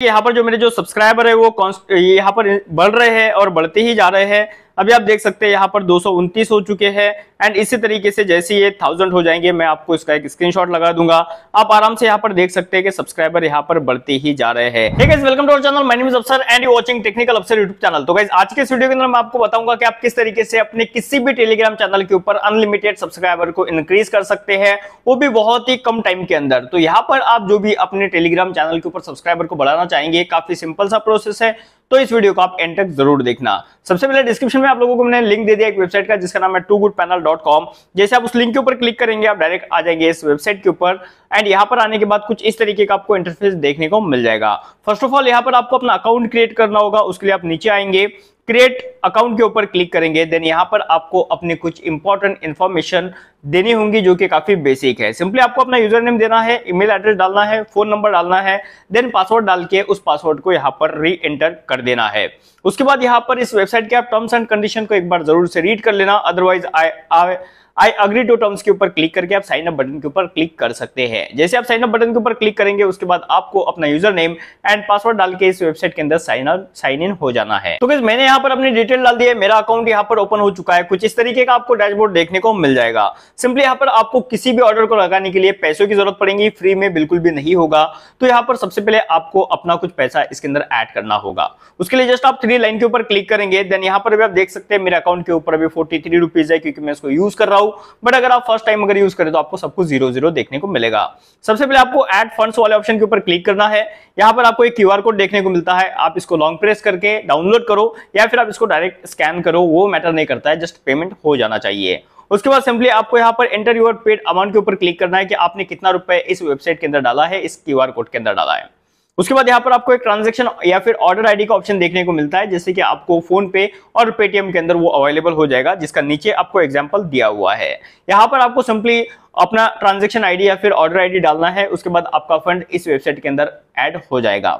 यहाँ पर जो मेरे जो सब्सक्राइबर है वो यहाँ पर बढ़ रहे हैं और बढ़ते ही जा रहे हैं। अभी आप देख सकते हैं यहाँ पर दो हो चुके हैं एंड इसी तरीके से जैसे ये थाउज़ेंड हो जाएँगे, मैं आपको इसका एक स्क्रीनशॉट लगा दूँगा। आप आराम से यहाँ पर देख सकते हैं कि सब्सक्राइबर यहाँ पर बढ़ते ही जा रहे हैं। Welcome to channel my name is Afsar and you watching technical Afsar YouTube channel तो गाइज़ आज के इस वीडियो के अंदर मैं आपको बताऊँगा कि आप किस तरीके से अपने किसी भी टेलीग्राम चैनल के ऊपर अनलिमिटेड सब्सक्राइबर को इंक्रीज कर सकते हैं। वो भी बहुत ही कम टाइम के अंदर। तो यहाँ पर आप जो भी अपने टेलीग्राम चैनल के ऊपर सब्सक्राइबर को बढ़ाना चाहेंगे, काफ़ी सिंपल सा प्रोसेस है। तो इस वीडियो को आप एंड तक ज़रूर देखना। सबसे पहले डिस्क्रिप्शन में आप लोगों को मैंने लिंक दे दिया एक वेबसाइट का, जिसका नाम है two good panel dot com जैसे आप उस लिंक के ऊपर क्लिक करेंगे, आप डायरेक्ट आ जाएँगे इस वेबसाइट के ऊपर। एंड यहाँ पर आने के बाद कुछ इस तरीके का आपको इंटरफेस देखने को मिल जाएगा। फ़र्स्ट ऑफ़ ऑल यहाँ पर आपको अपना अकाउंट क्रिएट करना होगा, उसके लिए आप नीचे आएँगे। क्रिएट अकाउंट के ऊपर क्लिक करेंगे देन यहाँ पर आपको अपने कुछ इंपॉर्टेंट इन्फॉर्मेशन देनी होंगी जो कि काफ़ी बेसिक है। सिंपली आपको अपना यूज़र नेम देना है ईमेल एड्रेस डालना है फ़ोन नंबर डालना है देन पासवर्ड डाल के उस पासवर्ड को यहाँ पर री एंटर कर देना है। उसके बाद यहाँ पर इस वेबसाइट के आप टर्म्स एंड कंडीशन को एक बार ज़रूर से रीड कर लेना otherwise I I agree to terms के ऊपर क्लिक करके आप साइन अप बटन के ऊपर क्लिक कर सकते हैं। जैसे आप साइन अप बटन के ऊपर क्लिक करेंगे, उसके बाद आपको अपना यूज़र नेम एंड पासवर्ड डाल के इस वेबसाइट के अंदर साइन अप साइन इन हो जाना है। तो मैंने यहाँ पर अपनी डिटेल डाल दी है। मेरा अकाउंट यहाँ पर ओपन हो चुका है। कुछ इस तरीके का आपको डैशबोर्ड देखने को मिल जाएगा। सिंपली यहाँ पर आपको किसी भी ऑर्डर को लगाने के लिए पैसों की ज़रूरत पड़ेगी। फ्री में बिल्कुल भी नहीं होगा। तो यहाँ पर सबसे पहले आपको अपना कुछ पैसा इसके अंदर ऐड करना होगा। उसके लिए जस्ट आप थ्री लाइन के ऊपर क्लिक करेंगे। देन यहाँ पर भी आप देख सकते हैं, मेरे अकाउंट के ऊपर अभी फोर्टी है, क्योंकि मैं इसको यूज़ कर रहा हूँ। बट अगर आप फ़र्स्ट टाइम अगर यूज़ करें तो आपको सब कुछ ज़ीरो ज़ीरो देखने को मिलेगा। सबसे पहले आपको एड फंड्स वाले ऑप्शन के ऊपर क्लिक करना है। यहाँ पर आपको एक क्यूआर कोड देखने को मिलता है। आप इसको लॉन्ग प्रेस करके डाउनलोड करो या फिर आप इसको डायरेक्ट स्कैन करो, वो मैटर नहीं करता है जस्ट पेमेंट हो जाना चाहिए। उसके बाद सिंपली आपको यहाँ पर एंटर योर पेड अमाउंट के ऊपर क्लिक करना है कि आपने कितना रुपए इस वेबसाइट के अंदर डाला है, इस क्यूआर कोड के अंदर डाला है। उसके बाद यहाँ पर आपको एक ट्रांजेक्शन या फिर ऑर्डर आईडी का ऑप्शन देखने को मिलता है, जैसे कि आपको फ़ोन पे और पेटीएम के अंदर वो अवेलेबल हो जाएगा, जिसका नीचे आपको एग्ज़ाम्पल दिया हुआ है। यहाँ पर आपको सिंपली अपना ट्रांजेक्शन आईडी या फिर ऑर्डर आईडी डालना है, उसके बाद आपका फंड इस वेबसाइट के अंदर एड हो जाएगा।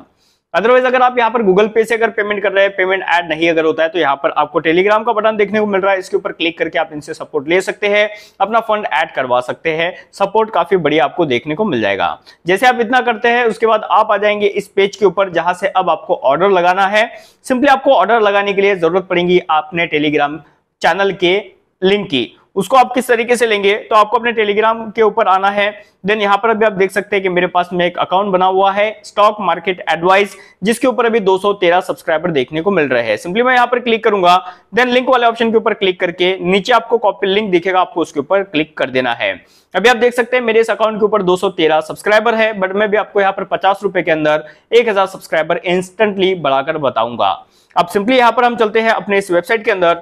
अदरवाइज़ अगर आप यहाँ पर गूगल पे से अगर पेमेंट कर रहे हैं पेमेंट ऐड नहीं अगर होता है तो यहाँ पर आपको टेलीग्राम का बटन देखने को मिल रहा है। इसके ऊपर क्लिक करके आप इनसे सपोर्ट ले सकते हैं, अपना फंड ऐड करवा सकते हैं। सपोर्ट काफ़ी बढ़िया आपको देखने को मिल जाएगा। जैसे आप इतना करते हैं, उसके बाद आप आ जाएँगे इस पेज के ऊपर, जहाँ से अब आपको ऑर्डर लगाना है। सिंपली आपको ऑर्डर लगाने के लिए ज़रूरत पड़ेगी आपने टेलीग्राम चैनल के लिंक की। उसको आप किस तरीके से लेंगे तो आपको अपने टेलीग्राम के ऊपर आना है। देन यहाँ पर अभी आप देख सकते हैं कि मेरे पास में एक अकाउंट बना हुआ है स्टॉक मार्केट एडवाइस जिसके ऊपर अभी 213 सब्सक्राइबर देखने को मिल रहे हैं। सिंपली मैं यहाँ पर क्लिक करूँगा देन लिंक वाले ऑप्शन के ऊपर क्लिक करके नीचे आपको कॉपी लिंक दिखेगा, आपको उसके ऊपर क्लिक कर देना है। अभी आप देख सकते हैं मेरे इस अकाउंट के ऊपर 213 सब्सक्राइबर है बट मैं भी आपको यहाँ पर पचास रुपए के अंदर एक हज़ार सब्सक्राइबर इंस्टेंटली बढ़ाकर बताऊँगा। अब सिंपली यहाँ पर हम चलते हैं अपने इस वेबसाइट के अंदर।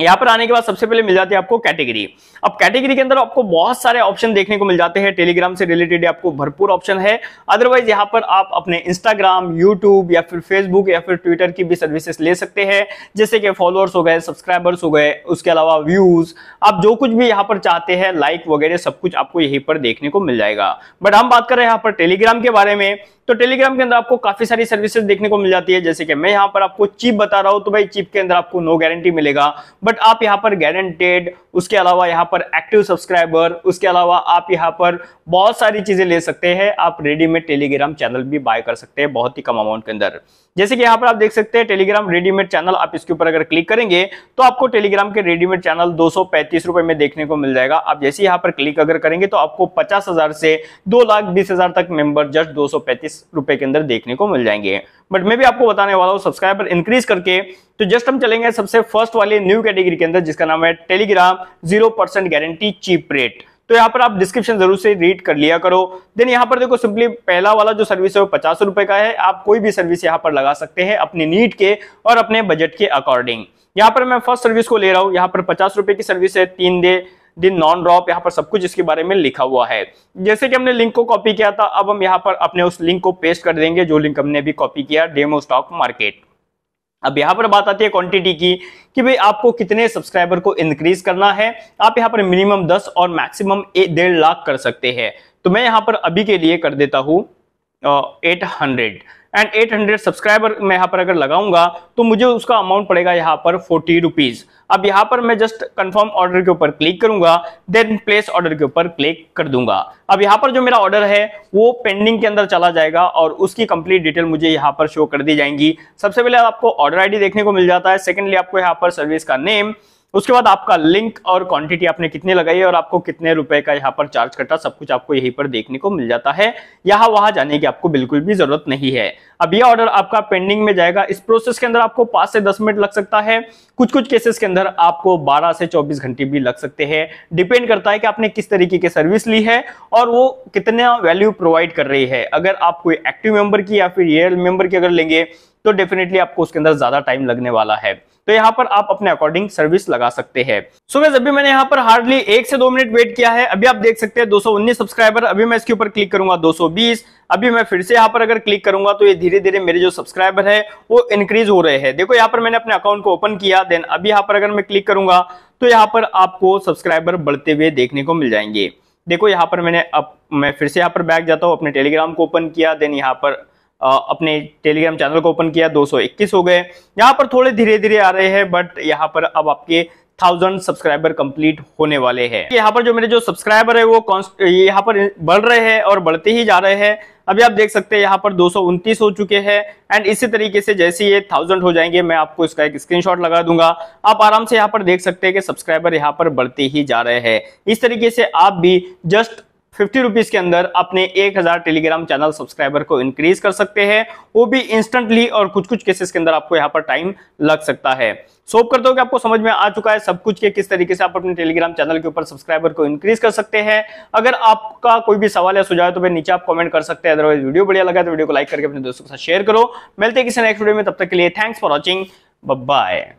यहाँ पर आने के बाद सबसे पहले मिल जाती है आपको कैटेगरी अब कैटेगरी के अंदर आपको बहुत सारे ऑप्शन देखने को मिल जाते हैं। टेलीग्राम से रिलेटेड आपको भरपूर ऑप्शन है। अदरवाइज़ यहाँ पर आप अपने इंस्टाग्राम यूट्यूब या फिर फेसबुक या फिर ट्विटर की भी सर्विसेज़ ले सकते हैं। जैसे कि फॉलोअर्स हो गए सब्सक्राइबर्स हो गए, उसके अलावा व्यूज़ आप जो कुछ भी यहाँ पर चाहते हैं लाइक वगैरह सब कुछ आपको यहीं पर देखने को मिल जाएगा। बट हम बात कर रहे हैं यहाँ पर टेलीग्राम के बारे में। तो टेलीग्राम के अंदर आपको काफ़ी सारी सर्विसेज़ देखने को मिल जाती है, जैसे कि मैं यहाँ पर आपको चिप बता रहा हूँ तो भाई चिप के अंदर आपको नो गारंटी मिलेगा। बट आप यहाँ पर गारंटेड उसके अलावा यहाँ पर एक्टिव सब्सक्राइबर उसके अलावा आप यहाँ पर बहुत सारी चीज़ें ले सकते हैं। आप रेडीमेड टेलीग्राम चैनल भी बाय कर सकते हैं बहुत ही कम अमाउंट के अंदर। जैसे कि यहाँ पर आप देख सकते हैं टेलीग्राम रेडीमेड चैनल आप इसके ऊपर अगर क्लिक करेंगे तो आपको टेलीग्राम के रेडीमेड चैनल दो रुपए में देखने को मिल जाएगा। आप जैसे यहाँ पर क्लिक अगर करेंगे तो आपको पचास से दो लाख बीस हज़ार तक मेंबर जस्ट दो रुपए के अंदर देखने को मिल जाएँगे। बट मैं भी आपको बताने वाला हूँ सब्सक्राइबर इंक्रीज करके। तो जस्ट हम चलेंगे सबसे फ़र्स्ट वाले न्यू कैटेगरी के अंदर, जिसका नाम है Telegram zero guarantee cheap rate तो यहाँ पर आप डिस्क्रिप्शन ज़रूर से रीड कर लिया करो। देन यहाँ पर देखो सिंपली पहला वाला जो सर्विस है वो पचास रुपए का है। आप कोई भी सर्विस यहाँ पर लगा सकते हैं अपनी नीड के और अपने बजट के अकॉर्डिंग यहाँ पर मैं फ़र्स्ट सर्विस को ले रहा हूँ। यहाँ पर पचास रुपए की सर्विस है, तीन डे दिन नॉन ड्रॉप यहाँ पर सब कुछ इसके बारे में लिखा हुआ है। जैसे कि हमने लिंक को कॉपी किया था, अब हम यहाँ पर अपने उस लिंक को पेस्ट कर देंगे, जो लिंक हमने भी कॉपी किया डेमो स्टॉक मार्केट अब यहाँ पर बात आती है क्वांटिटी की, कि भाई आपको कितने सब्सक्राइबर को इंक्रीज करना है। आप यहाँ पर मिनिमम 10 और मैक्सिमम डेढ़ लाख कर सकते हैं। तो मैं यहाँ पर अभी के लिए कर देता हूँ। Eight hundred. एंड 800 सब्सक्राइबर मैं यहाँ पर अगर लगाऊँगा तो मुझे उसका अमाउंट पड़ेगा यहाँ पर फोर्टी रुपीज़। अब यहाँ पर मैं जस्ट कंफर्म ऑर्डर के ऊपर क्लिक करूँगा देन प्लेस ऑर्डर के ऊपर क्लिक कर दूँगा। अब यहाँ पर जो मेरा ऑर्डर है, वो पेंडिंग के अंदर चला जाएगा और उसकी कंप्लीट डिटेल मुझे यहाँ पर शो कर दी जाएँगी। सबसे पहले आपको ऑर्डर आईडी देखने को मिल जाता है। सेकेंडली आपको यहाँ पर सर्विस का नेम उसके बाद आपका लिंक और क्वांटिटी आपने कितने लगाई है और आपको कितने रुपए का यहाँ पर चार्ज कटा सब कुछ आपको यहीं पर देखने को मिल जाता है। यहाँ वहाँ जाने की आपको बिल्कुल भी ज़रूरत नहीं है। अब यह ऑर्डर आपका पेंडिंग में जाएगा। इस प्रोसेस के अंदर आपको पाँच से दस मिनट लग सकता है। कुछ कुछ केसेस के अंदर आपको 12 से 24 घंटे भी लग सकते हैं। डिपेंड करता है कि आपने किस तरीके की सर्विस ली है और वो कितना वैल्यू प्रोवाइड कर रही है। अगर आप कोई एक्टिव मेंबर की या फिर रियल मेंबर की अगर लेंगे तो डेफिनेटली आपको उसके अंदर ज़्यादा टाइम लगने वाला है। तो यहाँ पर आप अपने अकॉर्डिंग सर्विस लगा सकते हैं। सो so अभी मैंने यहाँ पर हार्डली एक से दो मिनट वेट किया है। अभी आप देख सकते हैं 219 सब्सक्राइबर अभी मैं इसके ऊपर क्लिक करूँगा 220 अभी मैं फिर से यहाँ पर अगर क्लिक करूँगा तो ये धीरे धीरे मेरे जो सब्सक्राइबर है, वो इंक्रीज हो रहे हैं। देखो, यहाँ पर मैंने अपने अकाउंट को ओपन किया। देन अभी यहाँ पर अगर मैं क्लिक करूँगा तो यहाँ पर आपको सब्सक्राइबर बढ़ते हुए देखने को मिल जाएँगे। देखो, यहाँ पर मैंने अब मैं फिर से यहाँ पर बैक जाता हूँ, अपने टेलीग्राम को ओपन किया। देन यहाँ पर अपने टेलीग्राम चैनल को ओपन किया 221 हो गए। यहाँ पर थोड़े धीरे धीरे आ रहे हैं बट यहाँ पर अब आपके थाउज़ेंड सब्सक्राइबर कंप्लीट होने वाले हैं। यहाँ पर जो मेरे जो सब्सक्राइबर है, वो यहाँ पर बढ़ रहे हैं और बढ़ते ही जा रहे हैं। अभी आप देख सकते हैं, यहाँ पर दो हो चुके हैं। एंड इसी तरीके से जैसे ये थाउज़ेंड हो जाएँगे, मैं आपको इसका एक स्क्रीनशॉट लगा दूँगा। आप आराम से यहाँ पर देख सकते हैं कि सब्सक्राइबर यहाँ पर बढ़ते ही जा रहे हैं। इस तरीके से आप भी जस्ट फिफ्टी रुपीज़ के अंदर अपने एक हज़ार टेलीग्राम चैनल सब्सक्राइबर को इंक्रीज कर सकते हैं। वो भी इंस्टेंटली और कुछ कुछ केसेस के अंदर आपको यहाँ पर टाइम लग सकता है। सोप करते हो कि आपको समझ में आ चुका है सब कुछ के किस तरीके से आप अपने टेलीग्राम चैनल के ऊपर सब्सक्राइबर को इंक्रीज कर सकते हैं। अगर आपका कोई भी सवाल या सुझाव तो फिर नीचे आप कमेंट कर सकते हैं। अदरवाइज़ वीडियो बढ़िया लगा तो वीडियो को लाइक करके अपने दोस्तों के साथ शेयर करो। मिलते हैं किसी नेक्स्ट वीडियो में। तब तक के लिए थैंक्स फॉर वॉचिंग बाय